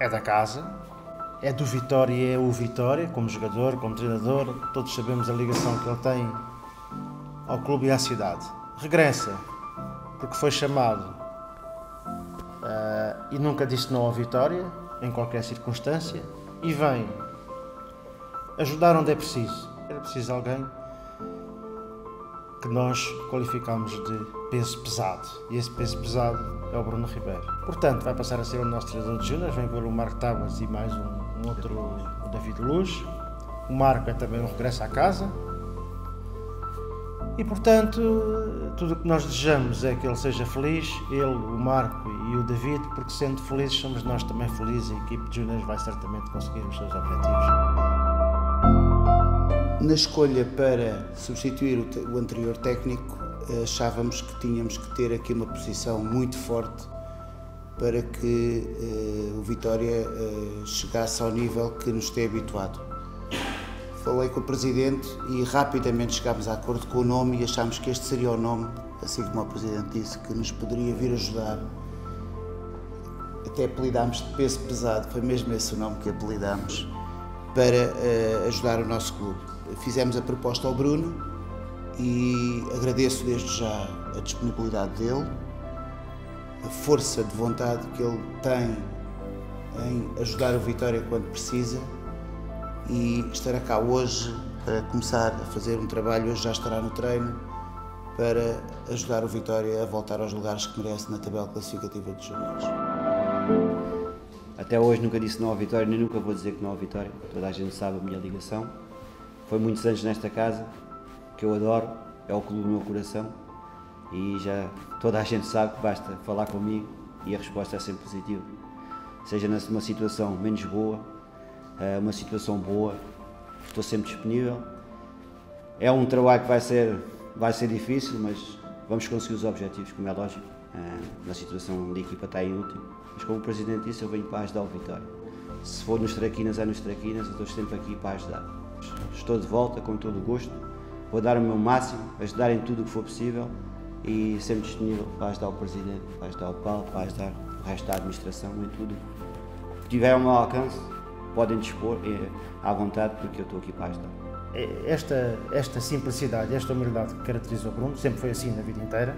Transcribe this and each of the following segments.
é da casa, é do Vitória e é o Vitória, como jogador, como treinador, todos sabemos a ligação que ele tem ao clube e à cidade. Regressa, porque foi chamado uh, e nunca disse não ao Vitória, em qualquer circunstância, e vem ajudar onde é preciso. Era preciso alguém que nós qualificamos de peso pesado. E esse peso pesado é o Bruno Ribeiro. Portanto, vai passar a ser o nosso treinador de Júnior, vem pelo Marco Tábuas e mais um, um outro, o David Luz. O Marco é também um regresso à casa. E portanto, tudo o que nós desejamos é que ele seja feliz, ele, o Marco e o David, porque sendo felizes somos nós também felizes e a equipe de Júnior vai certamente conseguir os seus objetivos. Na escolha para substituir o anterior técnico, achávamos que tínhamos que ter aqui uma posição muito forte para que uh, o Vitória uh, chegasse ao nível que nos tem habituado. Falei com o Presidente e rapidamente chegámos a acordo com o nome e achámos que este seria o nome, assim como o Presidente disse, que nos poderia vir ajudar. Até apelidámos de peso pesado, foi mesmo esse o nome que apelidámos, para uh, ajudar o nosso clube. Fizemos a proposta ao Bruno e agradeço desde já a disponibilidade dele, a força de vontade que ele tem em ajudar o Vitória quando precisa e estará cá hoje para começar a fazer um trabalho, hoje já estará no treino, para ajudar o Vitória a voltar aos lugares que merece na tabela classificativa de juniores. Até hoje nunca disse não à Vitória, nem nunca vou dizer que não à Vitória, toda a gente sabe a minha ligação. Foi muitos anos nesta casa, que eu adoro, é o clube do meu coração e já toda a gente sabe que basta falar comigo e a resposta é sempre positiva. Seja numa situação menos boa, eh, uma situação boa, estou sempre disponível. É um trabalho que vai ser, vai ser difícil, mas vamos conseguir os objetivos, como é lógico. Eh, na situação da equipa está em último, mas como Presidente disse, eu venho para ajudar o Vitória. Se for nos Traquinas, é nos Traquinas, eu estou sempre aqui para ajudar. Estou de volta com todo o gosto vou dar o meu máximo, ajudar em tudo o que for possível e sempre disponível para ajudar o Presidente, para ajudar o Paulo, para ajudar o resto da administração em tudo que tiver meu alcance, podem dispor é, à vontade porque eu estou aqui para ajudar. É, esta, esta simplicidade, esta humildade que caracteriza o Bruno, sempre foi assim na vida inteira,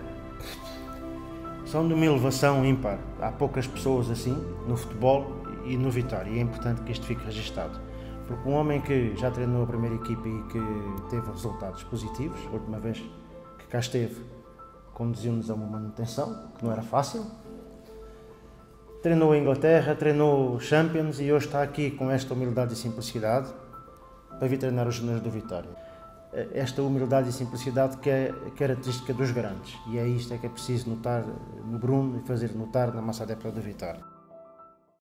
são de uma elevação ímpar. Há poucas pessoas assim no futebol e no Vitória e é importante que isto fique registado. Porque um homem que já treinou a primeira equipe e que teve resultados positivos, a última vez que cá esteve, conduziu-nos a uma manutenção, que não era fácil. Treinou a Inglaterra, treinou Champions e hoje está aqui com esta humildade e simplicidade para vir treinar os juniores do Vitória. Esta humildade e simplicidade que é característica dos grandes e é isto é que é preciso notar no Bruno e fazer notar na massa adepta do Vitória.